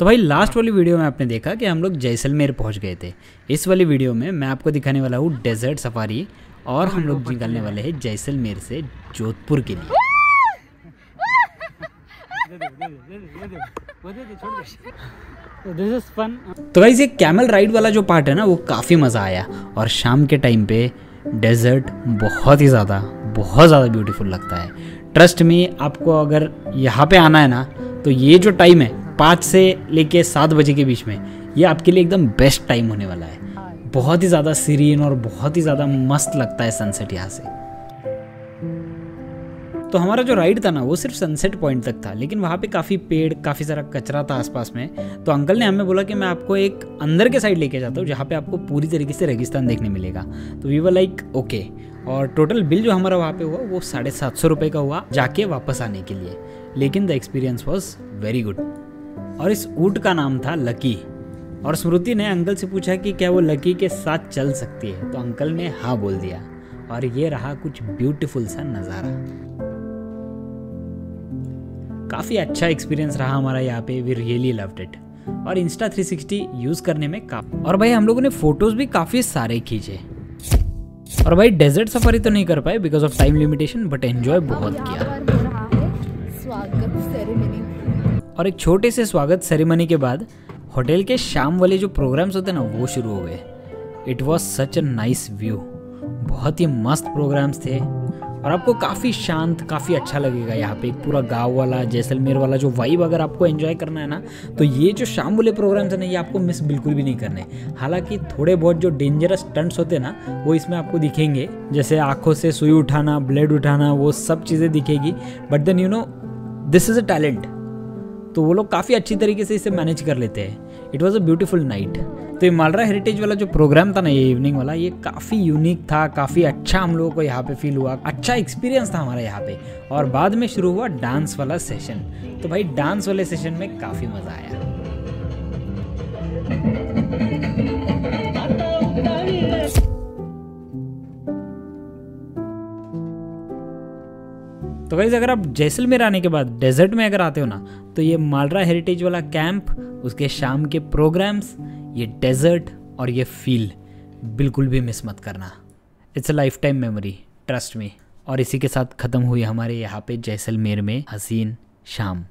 तो भाई लास्ट वाली वीडियो में आपने देखा कि हम लोग जैसलमेर पहुँच गए थे। इस वाली वीडियो में मैं आपको दिखाने वाला हूँ डेजर्ट सफारी और हम लोग निकलने वाले हैं जैसलमेर से जोधपुर के लिए। तो भाई ये कैमल राइड वाला जो पार्ट है ना वो काफ़ी मज़ा आया। और शाम के टाइम पे डेजर्ट बहुत ही ज़्यादा बहुत ज़्यादा ब्यूटीफुल लगता है। ट्रस्ट में आपको अगर यहाँ पे आना है ना तो ये जो टाइम है पाँच से लेके सात बजे के बीच में ये आपके लिए एकदम बेस्ट टाइम होने वाला है। बहुत ही ज़्यादा सीरीन और बहुत ही ज़्यादा मस्त लगता है सनसेट यहाँ से। तो हमारा जो राइड था ना वो सिर्फ़ सनसेट पॉइंट तक था लेकिन वहाँ पे काफ़ी पेड़ काफ़ी सारा कचरा था आसपास में। तो अंकल ने हमें बोला कि मैं आपको एक अंदर के साइड लेके जाता हूँ जहाँ पे आपको पूरी तरीके से रेगिस्तान देखने मिलेगा। तो वी वर लाइक ओके और टोटल बिल जो हमारा वहाँ पे हुआ वो साढ़े सात सौ रुपये का हुआ जाके वापस आने के लिए। लेकिन the experience was very good और इस ऊँट का नाम था लकी। और स्मृति ने अंकल से पूछा कि क्या वो लकी के साथ चल सकती है? तो अंकल ने हाँ बोल दिया। और ये रहा कुछ ब्यूटीफुल सा नज़ारा। काफ़ी अच्छा एक्सपीरियंस रहा हमारा यहाँ पे वी रियली लव्ड इट और इंस्टा 360 यूज़ करने में काफ़ी, और भाई हम लोगों ने फ़ोटोज़ भी काफ़ी सारे खींचे। और भाई डेजर्ट सफारी तो नहीं कर पाए because of time limitation but enjoy बहुत किया। स्वागत सेरेमनी और एक छोटे से स्वागत सेरेमनी के बाद होटल के शाम वाले जो प्रोग्राम्स होते हैं ना, वो शुरू हो गए। It was such a nice view बहुत ही मस्त प्रोग्राम्स थे। और आपको काफ़ी शांत, काफ़ी अच्छा लगेगा यहाँ पे। एक पूरा गाँव वाला, जैसलमेर वाला जो वाइब अगर आपको एंजॉय करना है ना तो ये जो शाम वाले प्रोग्राम्स हैं ना, ये आपको मिस बिल्कुल भी नहीं करने। हालाँकि थोड़े बहुत जो डेंजरस स्टंट्स होते हैं ना, वो इसमें आपको दिखेंगे। जैसे आँखों से सुई उठाना ब्लेड उठाना, वो सब चीज़ें दिखेगी। But then you know this is a talent तो वो लोग काफ़ी अच्छी तरीके से इसे मैनेज कर लेते हैं। It was a beautiful night तो ये मालरा हेरिटेज वाला जो प्रोग्राम था ना, ये इवनिंग वाला, ये काफ़ी यूनिक था, काफ़ी अच्छा हम लोगों को यहाँ पे फील हुआ अच्छा एक्सपीरियंस था हमारा यहाँ पे। और बाद में शुरू हुआ डांस वाला सेशन तो भाई डांस वाले सेशन में काफ़ी मज़ा आया। तो गाइज़ अगर आप जैसलमेर आने के बाद डेजर्ट में अगर आते हो ना तो ये मालरा हेरिटेज वाला कैंप, उसके शाम के प्रोग्राम्स, ये डेजर्ट और ये फील बिल्कुल भी मिस मत करना। It's a lifetime memory trust में और इसी के साथ ख़त्म हुई हमारे यहाँ पे जैसलमेर में हसीन शाम।